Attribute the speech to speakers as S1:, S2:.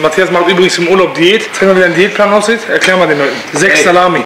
S1: Matthias macht übrigens im Urlaub Diät. Zeig mal, wie dein Diätplan aussieht. Erklär mal den Leuten. Sechs Salami.